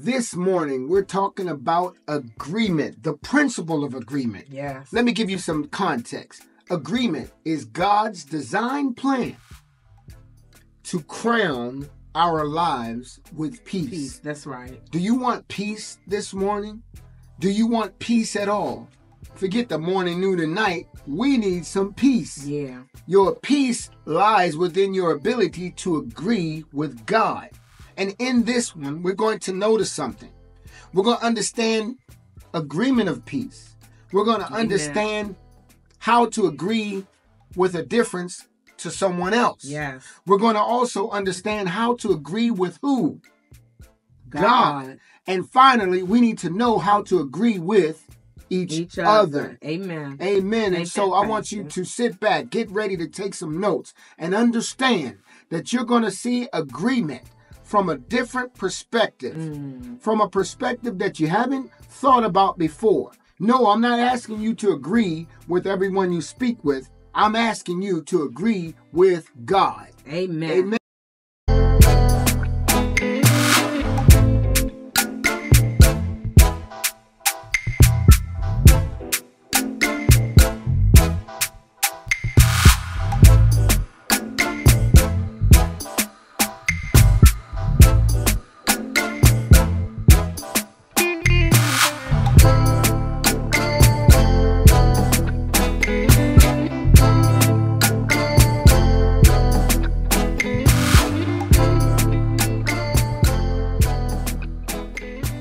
This morning, we're talking about agreement, the principle of agreement. Yes. Let me give you some context. Agreement is God's design plan to crown our lives with peace. Peace. That's right. Do you want peace this morning? Do you want peace at all? Forget the morning, noon, and night. We need some peace. Yeah. Your peace lies within your ability to agree with God. And in this one, we're going to notice something. We're going to understand agreement of peace. We're going to Amen. understand how to agree with a difference to someone else. Yes. We're going to also understand how to agree with who? God. And finally, we need to know how to agree with each, Each other. other. Amen. Amen. And so I want you to sit back, get ready to take some notes, and understand that you're going to see agreement from a different perspective, Mm. from a perspective that you haven't thought about before. No, I'm not asking you to agree with everyone you speak with. I'm asking you to agree with God. Amen. Amen.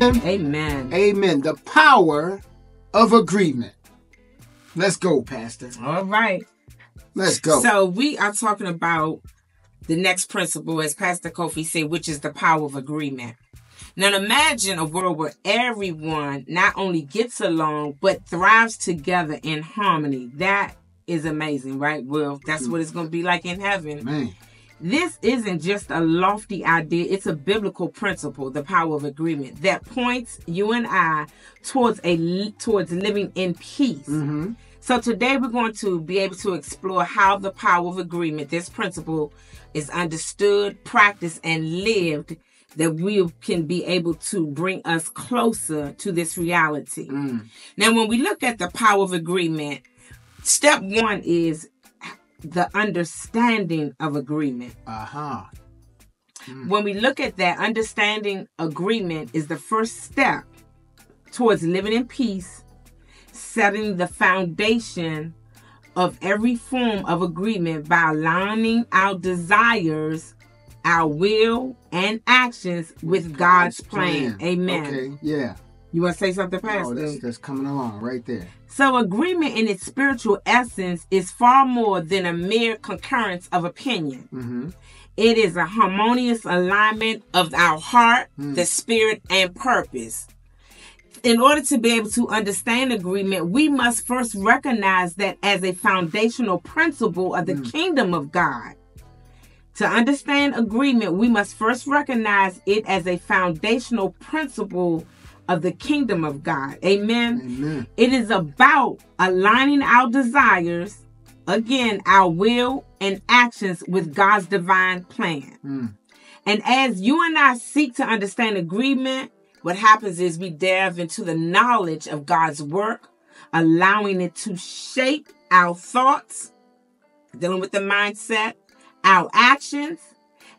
Amen. Amen. The power of agreement. Let's go, Pastor. All right. Let's go. So we are talking about the next principle, as Pastor Kofi said, which is the power of agreement. Now imagine a world where everyone not only gets along but thrives together in harmony. That is amazing, right? Well, that's hmm. what it's going to be like in heaven. Man. This isn't just a lofty idea, it's a biblical principle, the power of agreement, that points you and I towards a towards living in peace. hmm So today we're going to be able to explore how the power of agreement, this principle, is understood, practiced, and lived that we can be able to bring us closer to this reality. Mm. Now, when we look at the power of agreement, step one is the understanding of agreement. Aha. When we look at that, understanding agreement is the first step towards living in peace, setting the foundation of every form of agreement by aligning our desires, our will, and actions with God's, plan. Amen. Okay. Yeah. You want to say something, Oh, that's, that's coming along right there. So, agreement in its spiritual essence is far more than a mere concurrence of opinion. hmm It is a harmonious alignment of our heart, Hmm. the spirit, and purpose. In order to be able to understand agreement, we must first recognize that as a foundational principle of the Hmm. kingdom of God. To understand agreement, we must first recognize it as a foundational principle of the kingdom of God. Amen. Amen. It is about aligning our desires, again, our will and actions with God's divine plan. Mm. And as you and I seek to understand agreement, what happens is we delve into the knowledge of God's work, allowing it to shape our thoughts, dealing with the mindset, our actions.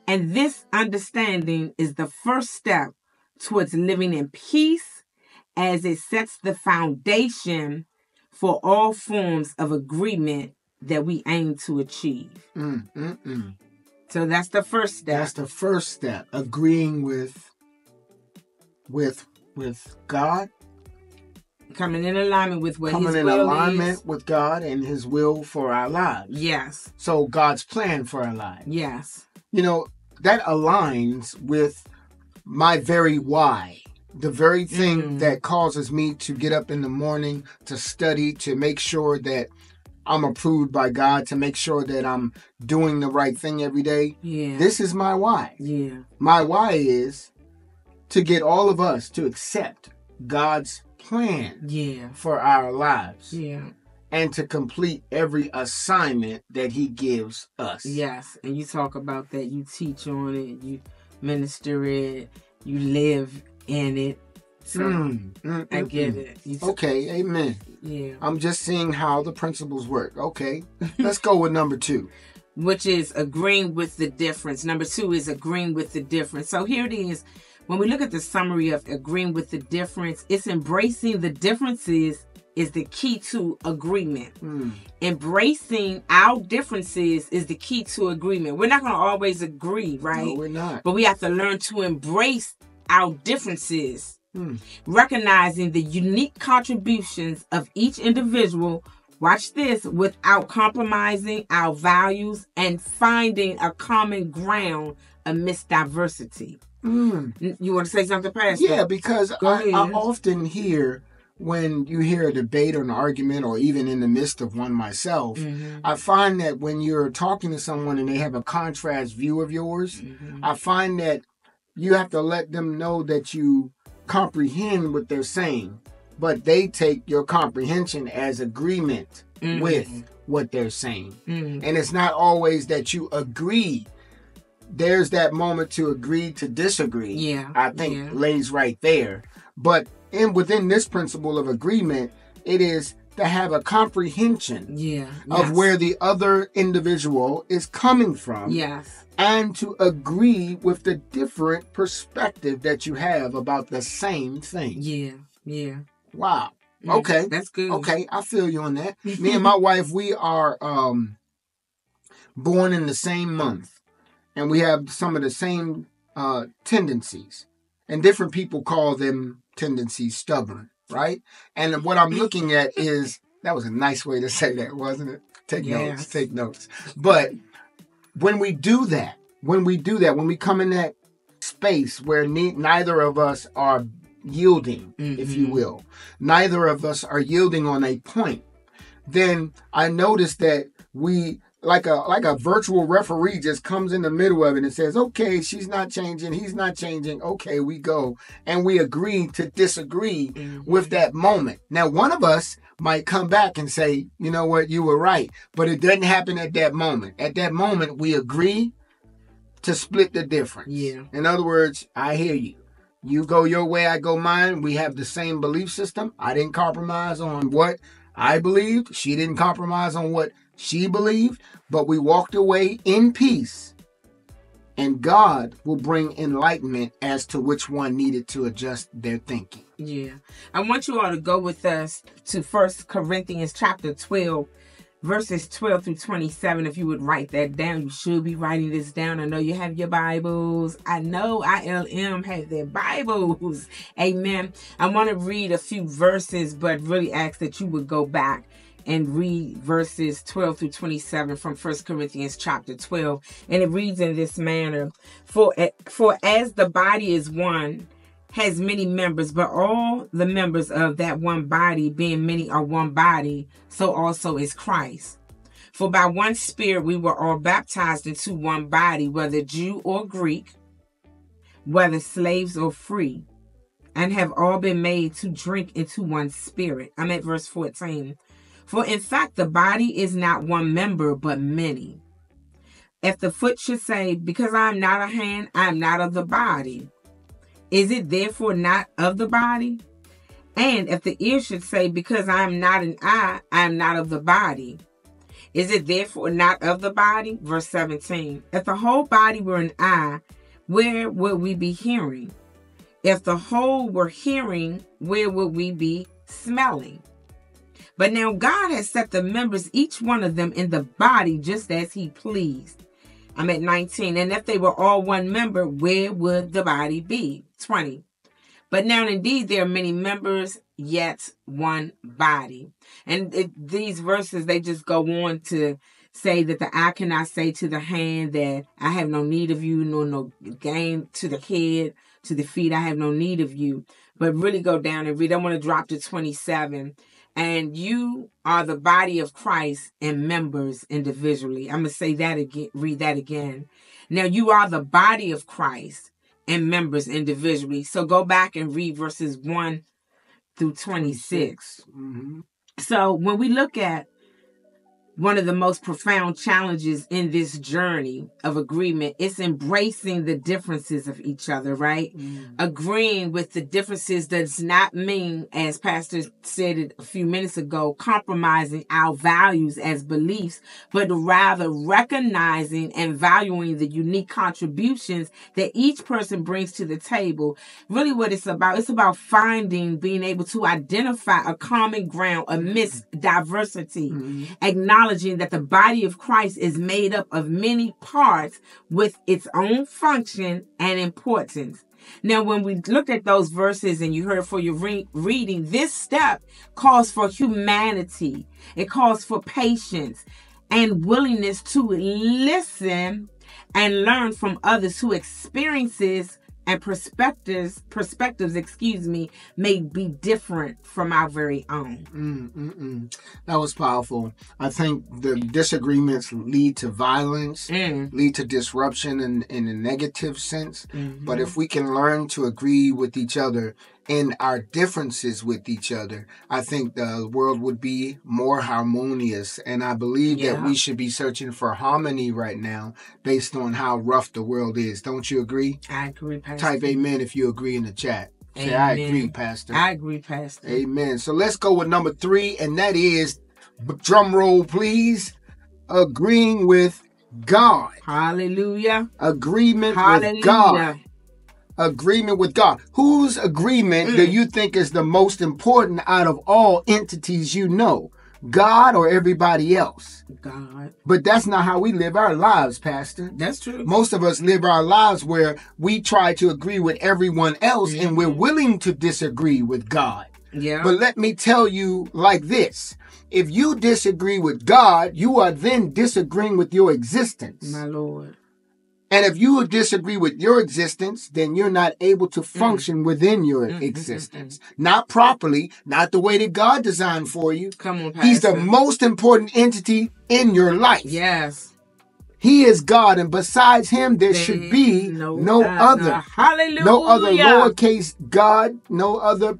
And this understanding is the first step towards living in peace as it sets the foundation for all forms of agreement that we aim to achieve. Mm, mm, mm. So that's the first step. That's the first step. Agreeing with, with, with God, coming in alignment with what coming in alignment is. with God and His will for our lives. Yes, So God's plan for our lives. yes, You know that aligns with my very why. The very thing Mm. that causes me to get up in the morning to study, to make sure that I'm approved by God, to make sure that I'm doing the right thing every day. yeah, This is my why. yeah, My why is to get all of us to accept God's plan yeah, for our lives yeah, and to complete every assignment that He gives us. yes. And you talk about that. You teach on it. You minister it. You live in it. So Mm, mm, I mm, get mm. it. You t- Okay, amen. Yeah. I'm just seeing how the principles work. Okay, let's go with number two. which is agreeing with the difference. Number two is agreeing with the difference. So here it is. When we look at the summary of agreeing with the difference, it's embracing the differences is the key to agreement. Mm, Embracing our differences is the key to agreement. We're not going to always agree, right? No, we're not. but we have to learn to embrace our differences, Hmm. recognizing the unique contributions of each individual. Watch this without compromising our values and finding a common ground amidst diversity. Mm. You want to say something, Pastor? Yeah, because I, I often hear when you hear a debate or an argument, or even in the midst of one myself, Mhm. I find that when you're talking to someone and they have a contrast view of yours, Mhm. I find that you have to let them know that you comprehend what they're saying, but they take your comprehension as agreement Mhm. with what they're saying. Mhm. And it's not always that you agree. There's that moment to agree to disagree. Yeah, I think yeah. lays right there. But in within this principle of agreement, it is to have a comprehension Yeah. of yes. where the other individual is coming from Yes. and to agree with the different perspective that you have about the same thing. Yeah. Yeah. Wow. Mhm. Okay. That's good. Okay, I feel you on that. Me and my wife, we are um born in the same month, and we have some of the same uh tendencies. And different people call them tendencies stubborn, right? And what I'm looking at is that was a nice way to say that, wasn't it? Take Yes. notes, take notes. But when we do that, when we do that, when we come in that space where ne- neither of us are yielding, if you Mhm. will, neither of us are yielding on a point, then I notice that we like a like a virtual referee just comes in the middle of it and says, "Okay, she's not changing, he's not changing. Okay, we go." And we agree to disagree Mhm. with that moment. Now, one of us might come back and say, "You know what? You were right." But it doesn't happen at that moment. At that moment, we agree to split the difference. Yeah. In other words, I hear you. You go your way, I go mine. We have the same belief system. I didn't compromise on what I believed. She didn't compromise on what she believed. But we walked away in peace. And God will bring enlightenment as to which one needed to adjust their thinking. Yeah. I want you all to go with us to First Corinthians chapter 12, verses 12 through 27. If you would write that down, you should be writing this down. I know you have your Bibles. I know ILM have their Bibles. Amen. I want to read a few verses, but really ask that you would go back and read verses 12 through 27 from First Corinthians chapter 12. And it reads in this manner For, for as the body is one, has many members, but all the members of that one body, being many, are one body, so also is Christ. For by one Spirit we were all baptized into one body, whether Jew or Greek, whether slaves or free, and have all been made to drink into one Spirit. I'm at verse 14. For in fact, the body is not one member, but many. If the foot should say, Because I am not a hand, I am not of the body, is it therefore not of the body? And if the ear should say, Because I am not an eye, I am not of the body, is it therefore not of the body? Verse 17. If the whole body were an eye, where would we be hearing? If the whole were hearing, where would we be smelling? But now God has set the members, each one of them, in the body just as He pleased. I'm at 19. And if they were all one member, where would the body be? 20. But now indeed there are many members, yet one body. And it, these verses, they just go on to say that the eye cannot say to the hand that I have no need of you, nor no gain to the head, to the feet, I have no need of you. But really go down and read. I want to drop to 27 and you are the body of Christ and members individually. I'm going to say that again, read that again. Now you are the body of Christ and members individually. So go back and read verses 1 through 26. Mhm. So when we look at one of the most profound challenges in this journey of agreement is embracing the differences of each other, right? Mm. Agreeing with the differences does not mean, as Pastor said it a few minutes ago, compromising our values as beliefs, but rather recognizing and valuing the unique contributions that each person brings to the table. Really what it's about, it's about finding, being able to identify a common ground amidst diversity, mm-hmm. acknowledging acknowledging that the body of Christ is made up of many parts with its own function and importance. Now, when we looked at those verses and you heard for your re- reading, this step calls for humanity. It calls for patience and willingness to listen and learn from others who experiences and perspectives perspectives excuse me may be different from our very own mm, mm, mm. that was powerful i think the disagreements lead to violence mm. lead to disruption in, in a negative sense mm-hmm. but if we can learn to agree with each other in our differences with each other, I think the world would be more harmonious. And I believe yeah. that we should be searching for harmony right now based on how rough the world is. Don't you agree? I agree, Pastor. Type amen if you agree in the chat. Say, I agree, Pastor. I agree, Pastor. Amen. So let's go with number three, and that is drum roll, please. Agreeing with God. Hallelujah. Agreement Hallelujah. with God agreement with God. Whose agreement mm. do you think is the most important out of all entities you know? God or everybody else? God. But that's not how we live our lives, Pastor. That's true. Most of us live our lives where we try to agree with everyone else mm-hmm. and we're mm-hmm. willing to disagree with God. Yeah. But let me tell you like this. If you disagree with God, you are then disagreeing with your existence. My Lord. And if you disagree with your existence, then you're not able to mm. function mm. within your mm, mm, mm existence. Mm, not properly, not the way that God designed for you. Come on, Pastor. He's the most important entity in your life. Yes. He is God, and besides him, there, there should be no, no other. Hallelujah. No other lowercase God, no other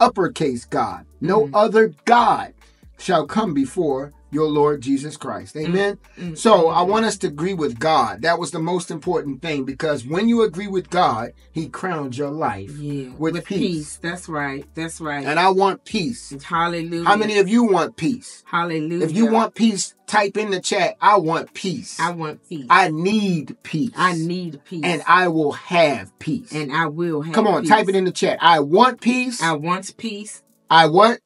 uppercase God, no other God shall come before your Lord Jesus Christ. Mm. Amen. Mm-hmm. So I want us to agree with God. That was the most important thing because when you agree with God, He crowns your life yeah, with, with peace. peace. That's right. That's right. And I want peace. Hallelujah. How many of you want peace? Hallelujah. If you want peace, type in the chat. I want peace. I want peace. I need peace. I need peace. And I will have peace. And I will have Come on, peace. type it in the chat. I want peace. I want peace. I what?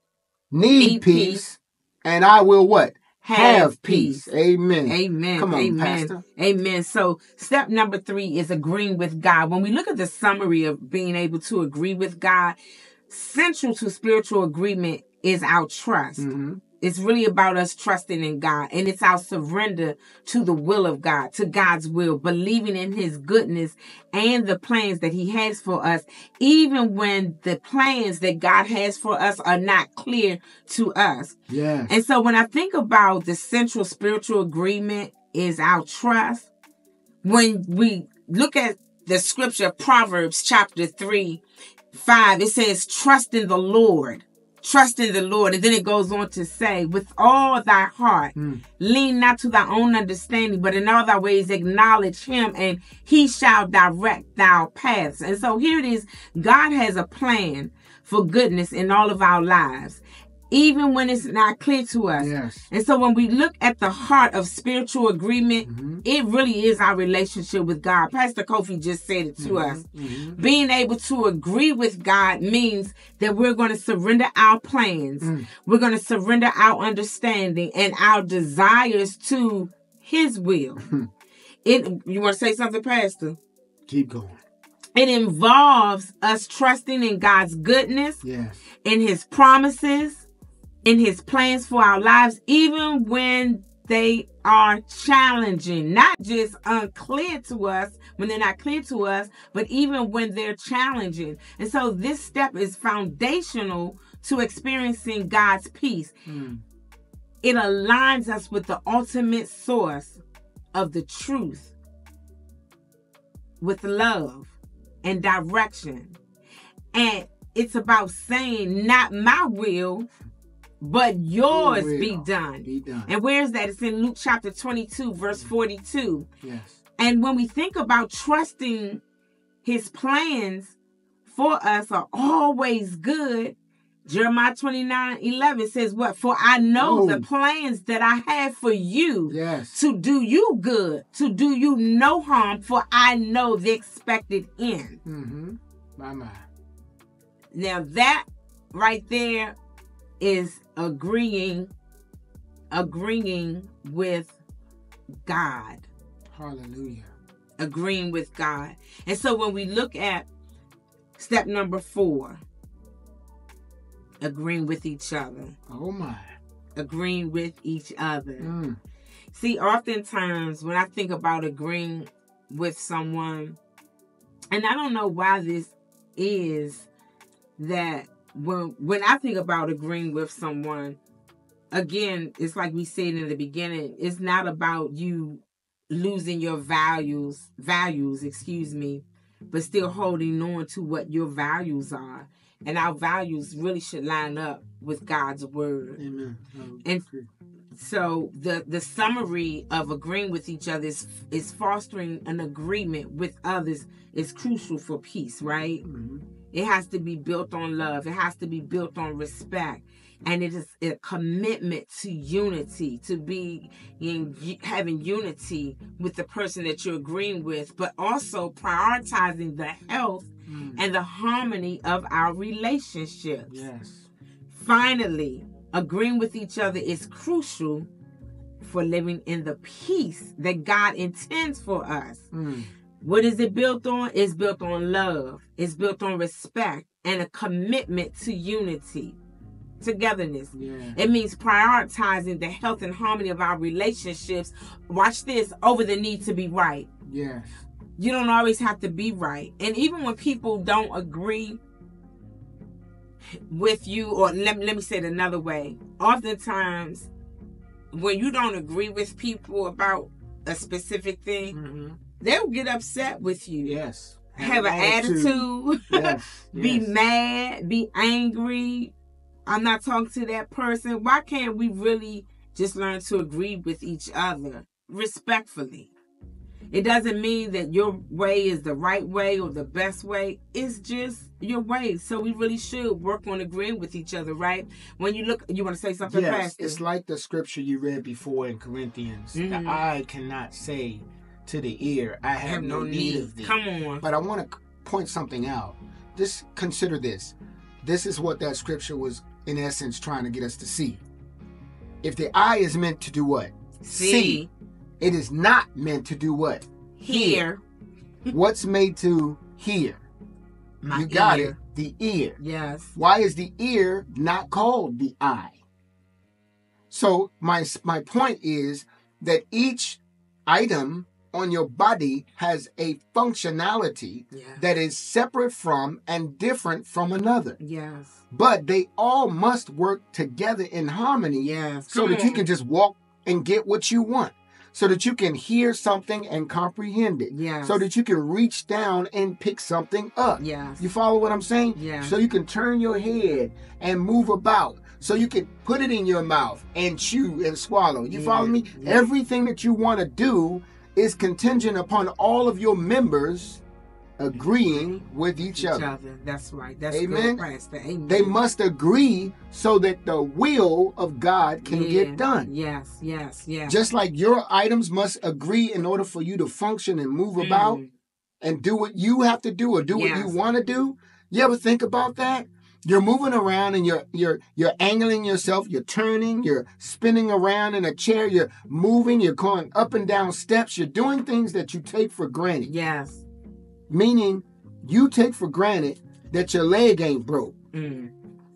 Need, need peace. peace and I will what? Have, peace. peace. Amen. Amen. Come on, Amen. Pastor. Amen. So step number three is agreeing with God. When we look at the summary of being able to agree with God, central to spiritual agreement is our trust. Mm-hmm. It's really about us trusting in God and it's our surrender to the will of God, to God's will, believing in his goodness and the plans that he has for us, even when the plans that God has for us are not clear to us. Yeah. And so when I think about the central spiritual agreement is our trust, when we look at the scripture Proverbs chapter 3, 5, it says, trust in the Lord trust in the Lord. And then it goes on to say, with all thy heart, mm. lean not to thy own understanding, but in all thy ways acknowledge him, and he shall direct thy paths. And so here it is God has a plan for goodness in all of our lives even when it's not clear to us. Yes. And so when we look at the heart of spiritual agreement, mm-hmm. it really is our relationship with God. Pastor Kofi just said it to mm-hmm. us. Mm-hmm. Being able to agree with God means that we're going to surrender our plans. Mm. We're going to surrender our understanding and our desires to his will. it you want to say something, Pastor? Keep going. It involves us trusting in God's goodness, yes. in his promises, in his plans for our lives, even when they are challenging, not just unclear to us when they're not clear to us, but even when they're challenging. And so this step is foundational to experiencing God's peace. Mm. It aligns us with the ultimate source of the truth with love and direction. And it's about saying, not my will, but yours will be done. Be done. And where's that? It's in Luke chapter 22, verse 42. yes. And when we think about trusting his plans for us are always good, Jeremiah 29 11 says, What? For I know Oh. the plans that I have for you Yes. to do you good, to do you no harm, for I know the expected end. Mm-hmm. My my. Now that right there is agreeing, agreeing with God. Hallelujah. Agreeing with God. And so when we look at step number four, agreeing with each other. Oh my. Agreeing with each other. Mm. See, oftentimes when I think about agreeing with someone, and I don't know why this is that when when I think about agreeing with someone, again, it's like we said in the beginning, it's not about you losing your values, values, excuse me, but still holding on to what your values are. And our values really should line up with God's word. Amen. And- So the the summary of agreeing with each other is, is fostering an agreement with others is crucial for peace, right? Mhm. It has to be built on love. It has to be built on respect. And it is a commitment to unity, to be in having unity with the person that you're agreeing with, but also prioritizing the health Mm. and the harmony of our relationships. Yes. Finally, agreeing with each other is crucial for living in the peace that God intends for us. Mm. What is it built on? It's built on love, it's built on respect and a commitment to unity, togetherness. Yeah. It means prioritizing the health and harmony of our relationships. Watch this over the need to be right. Yes. You don't always have to be right. And even when people don't agree with you, or let, let me say it another way, oftentimes when you don't agree with people about a specific thing, Mm-hmm. They'll get upset with you. Yes. Have an attitude, Yes. be yes. mad, be angry. I'm not talking to that person. Why can't we really just learn to agree with each other respectfully? It doesn't mean that your way is the right way or the best way. It's just your way. So we really should work on agreeing with each other, right? When you look, you want to say something, Yes, Pastor? it's like the scripture you read before in Corinthians. Mhm. The eye cannot say to the ear, I I have no need of thee. Come on. But I want to point something out. Just consider this. This is what that scripture was, in essence, trying to get us to see. If the eye is meant to do what? See, It is not meant to do what? hear, What's made to hear? my you got ear. it. The ear. Yes. Why is the ear not called the eye? So my my point is that each item on your body has a functionality Yeah. that is separate from and different from another. Yes. But they all must work together in harmony Yes. so that you can just walk and get what you want. So that you can hear something and comprehend it. Yes. So that you can reach down and pick something up. Yes. You follow what I'm saying? Yeah. So you can turn your head and move about. So you can put it in your mouth and chew and swallow. You Yeah, follow me? yeah. Everything that you want to do is contingent upon all of your members agreeing with each, each other. other. That's right. That's Amen. Amen. They must agree so that the will of God can Yeah. get done. Yes. Yes. Yes. Just like your items must agree in order for you to function and move about Mm. and do what you have to do or do what you want to do. You ever think about that? You're moving around and you're you're you're angling yourself, you're turning, you're spinning around in a chair, you're moving, you're going up and down steps, you're doing things that you take for granted. Yes. Meaning you take for granted that your leg ain't broke, Mm.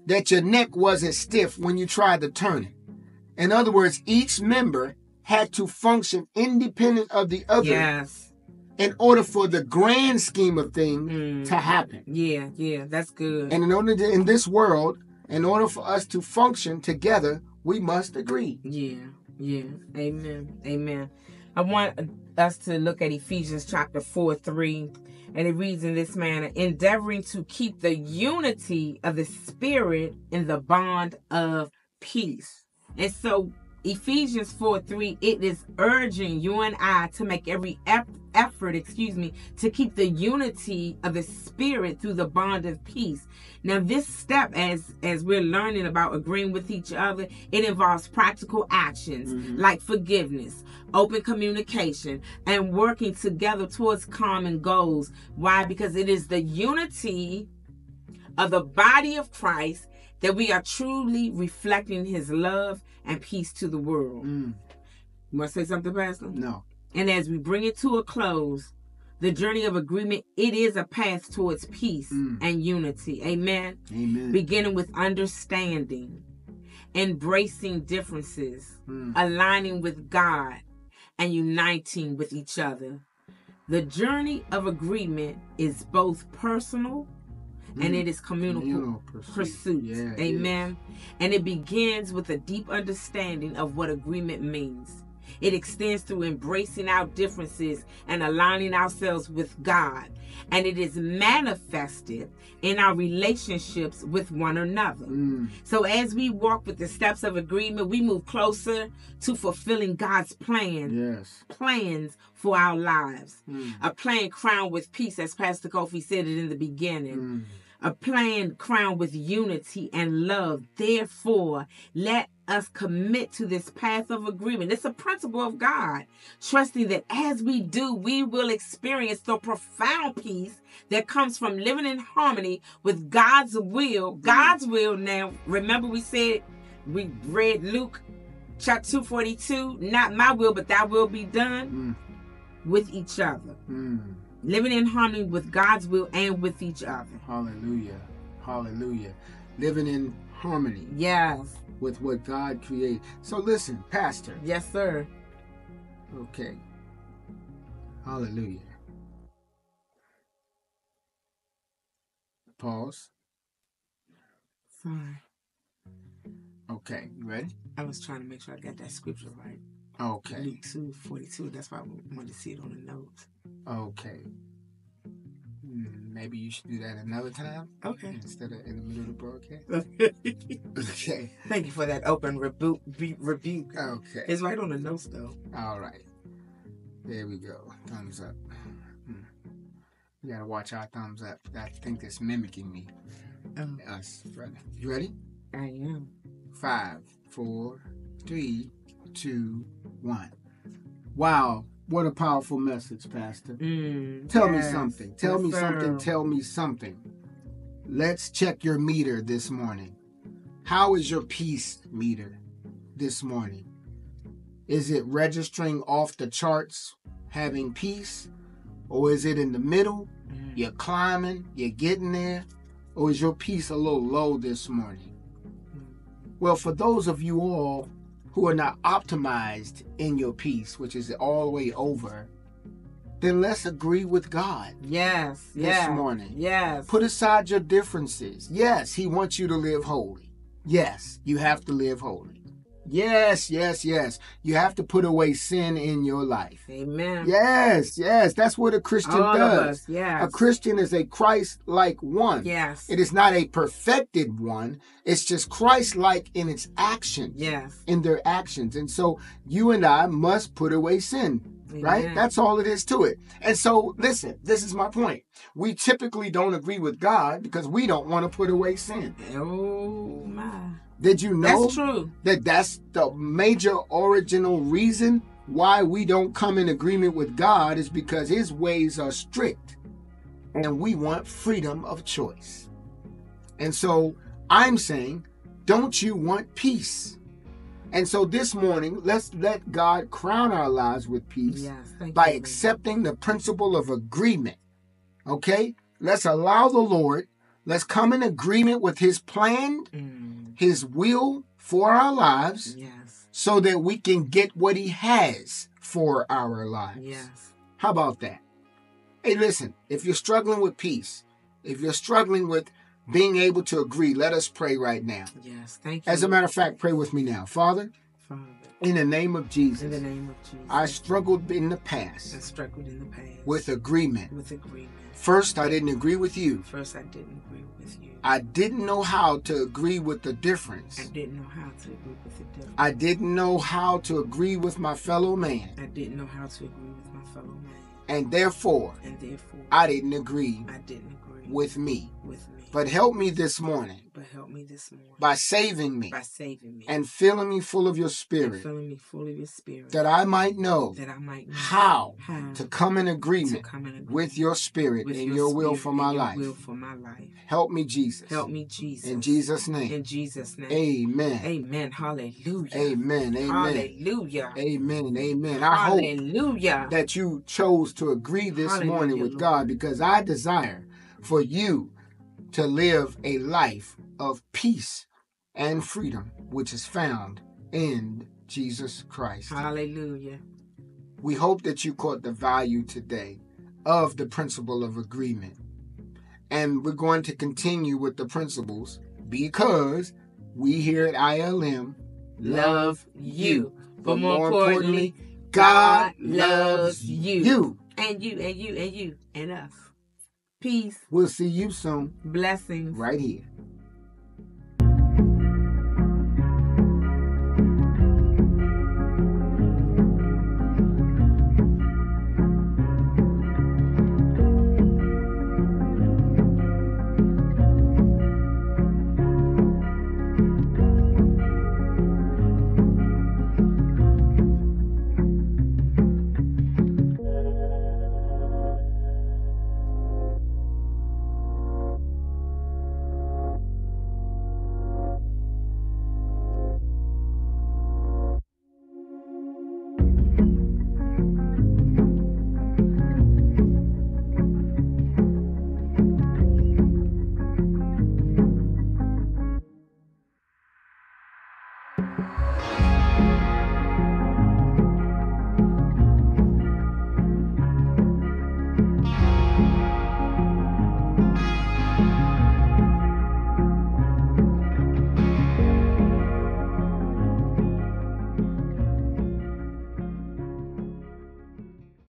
that your neck wasn't stiff when you tried to turn it. In other words, each member had to function independent of the other Yes. In order for the grand scheme of things Mm. to happen. Yeah. Yeah. That's good. And in order to, in this world, in order for us to function together, we must agree. Yeah, yeah. Amen. Amen. I want us to look at Ephesians chapter 4 3. And it reads in this manner endeavoring to keep the unity of the Spirit in the bond of peace. And so Ephesians 4 3, it is urging you and I to make every ep- effort, excuse me, to keep the unity of the spirit through the bond of peace. Now, this step, as as we're learning about agreeing with each other, it involves practical actions Mhm. like forgiveness, open communication, and working together towards common goals. Why? Because it is the unity of the body of Christ that we are truly reflecting his love and peace to the world. Mm, You want to say something, Pastor? no. And as we bring it to a close, the journey of agreement, it is a path towards peace Mm. and unity. Amen. Amen. Beginning with understanding, embracing differences, Mm, aligning with God, and uniting with each other. The journey of agreement is both personal and mm. it is communal Communal pursuit. Yeah, Amen. And it begins with a deep understanding of what agreement means. It extends through embracing our differences and aligning ourselves with God. And it is manifested in our relationships with one another. Mm, So as we walk with the steps of agreement, we move closer to fulfilling God's plan, yes. plans for our lives. Mm, A plan crowned with peace, as Pastor Kofi said it in the beginning mm. a plan crowned with unity and love. Therefore, let us commit to this path of agreement. It's a principle of God, trusting that as we do, we will experience the profound peace that comes from living in harmony with God's will. God's will now, remember we said, we read Luke chapter 242, not my will, but thy will be done Mm, with each other. mm. Living in harmony with God's will and with each other. Hallelujah. Hallelujah. Living in harmony Yes. with what God created. So listen, Pastor. Yes, sir. Okay. Hallelujah. Pause. Sorry. Okay. You ready? I was trying to make sure I got that scripture right. Okay. Luke 2 42. That's why I wanted to see it on the notes. Okay. Maybe you should do that another time Okay. instead of in the middle of the broadcast. Okay. Thank you for that open rebuke. Be, rebuke. Okay. It's right on the notes, though. All right. There we go. Thumbs up. Hmm. We gotta watch our thumbs up. I think that's mimicking me. Oh, Us, brother. You ready? I am. Five, four, three, two, one. Wow, what a powerful message, Pastor. Mm, Tell me something. Tell Yes, me sir. something. Tell me something. Let's check your meter this morning. How is your peace meter this morning? Is it registering off the charts, having peace? Or is it in the middle? Mm. You're climbing, you're getting there? Or is your peace a little low this morning? Well, for those of you all who are not optimized in your peace, which is all the way over, then let's agree with God Yes. this Yes. morning. Yes. Put aside your differences. Yes, He wants you to live holy. Yes, you have to live holy. Yes, yes, yes. You have to put away sin in your life. Amen. Yes, yes. That's what a Christian All does. Yes. A Christian is a Christ like one. Yes. It is not a perfected one, it's just Christ like in its actions. Yes. In their actions. And so you and I must put away sin, right? That's all it is to it. And so, listen, this is my point. We typically don't agree with God because we don't want to put away sin. Oh. Did you know That's true. that that's the major original reason why we don't come in agreement with God is because his ways are strict and we want freedom of choice. And so I'm saying, don't you want peace? And so this morning, let's let God crown our lives with peace Yes. By you. accepting the principle of agreement. Okay? Let's allow the Lord, let's come in agreement with his plan, Mm, his will for our lives yes. so that we can get what he has for our lives. Yes. How about that? Hey, listen, if you're struggling with peace, if you're struggling with being able to agree, let us pray right now. Yes. Thank you. As a matter of fact, pray with me now. Father, Father, in the name of Jesus, in the name of Jesus, I struggled in the I past struggled in the past with agreement. with agreement. First, I didn't agree with you. First, I didn't agree with you. I didn't know how to agree with the difference. I didn't know how to agree with the difference. I didn't know how to agree with my fellow man. I didn't know how to agree with my fellow man, And therefore, and therefore, I didn't agree I didn't agree with me. with me. But help me this morning but help me this morning by saving me by saving me and filling me full of your and spirit filling me full of your spirit, that I might know that I might know how how to come in agreement come in agreement with your spirit with and your will spirit for my life. will for my life. Help me, Jesus. Help me, Jesus. In Jesus' name. In Jesus' name. Amen. Amen. Hallelujah. Amen. Amen. Hallelujah. Amen and amen. I hope Hallelujah. that you chose to agree this Hallelujah, morning with Lord. God because I desire for you to live a life of peace and freedom, which is found in Jesus Christ. Hallelujah. We hope that you caught the value today of the principle of agreement. And we're going to continue with the principles because we here at ILM Love you. but more importantly, God loves you. you. And you, and you, and you, and us. Peace. We'll see you soon, Blessings. right here.